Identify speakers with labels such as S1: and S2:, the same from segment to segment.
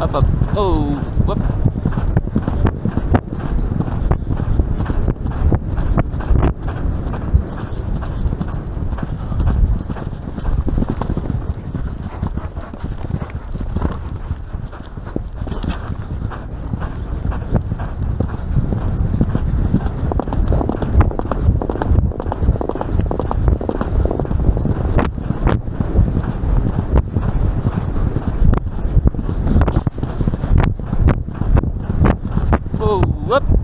S1: up, up. Oh, whoop. Whoop.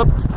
S1: Hop